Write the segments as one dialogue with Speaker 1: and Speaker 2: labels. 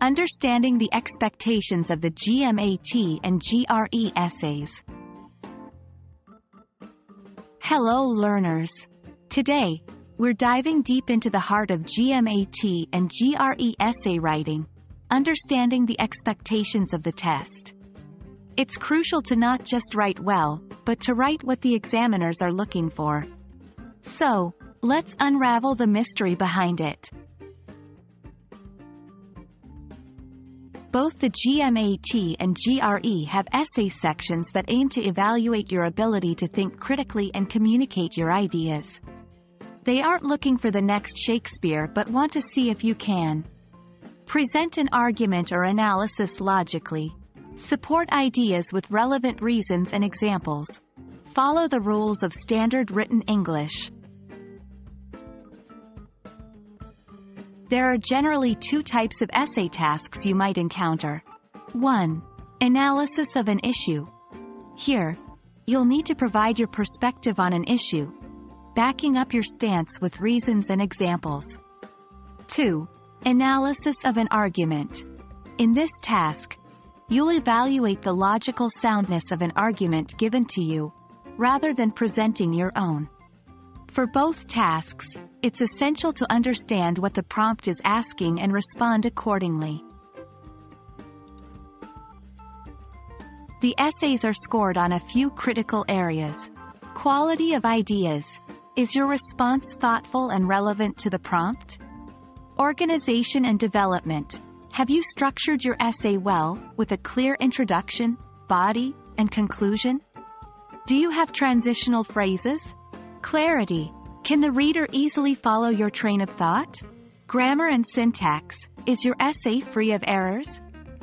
Speaker 1: Understanding the expectations of the GMAT and GRE essays. Hello learners. Today, we're diving deep into the heart of GMAT and GRE essay writing, understanding the expectations of the test. It's crucial to not just write well, but to write what the examiners are looking for. So, let's unravel the mystery behind it. Both the GMAT and GRE have essay sections that aim to evaluate your ability to think critically and communicate your ideas. They aren't looking for the next Shakespeare but want to see if you can. Present an argument or analysis logically, support ideas with relevant reasons and examples, follow the rules of standard written English, There are generally two types of essay tasks you might encounter. 1. Analysis of an issue. Here, you'll need to provide your perspective on an issue, backing up your stance with reasons and examples. 2. Analysis of an argument. In this task, you'll evaluate the logical soundness of an argument given to you, rather than presenting your own. For both tasks, it's essential to understand what the prompt is asking and respond accordingly. The essays are scored on a few critical areas. Quality of ideas. Is your response thoughtful and relevant to the prompt? Organization and development. Have you structured your essay well, with a clear introduction, body, and conclusion? Do you have transitional phrases? Clarity. Can the reader easily follow your train of thought? Grammar and syntax. Is your essay free of errors?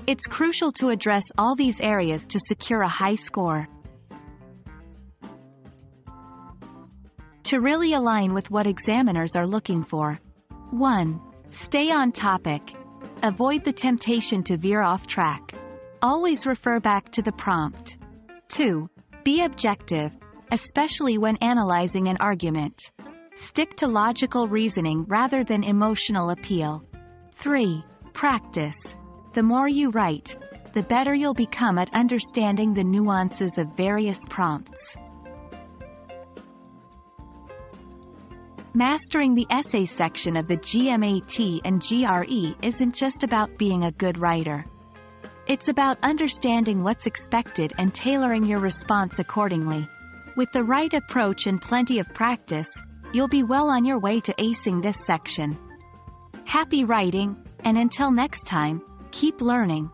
Speaker 1: It's crucial to address all these areas to secure a high score. To really align with what examiners are looking for. 1. Stay on topic. Avoid the temptation to veer off track. Always refer back to the prompt. 2. Be objective especially when analyzing an argument. Stick to logical reasoning rather than emotional appeal. 3. Practice. The more you write, the better you'll become at understanding the nuances of various prompts. Mastering the essay section of the GMAT and GRE isn't just about being a good writer. It's about understanding what's expected and tailoring your response accordingly. With the right approach and plenty of practice, you'll be well on your way to acing this section. Happy writing, and until next time, keep learning.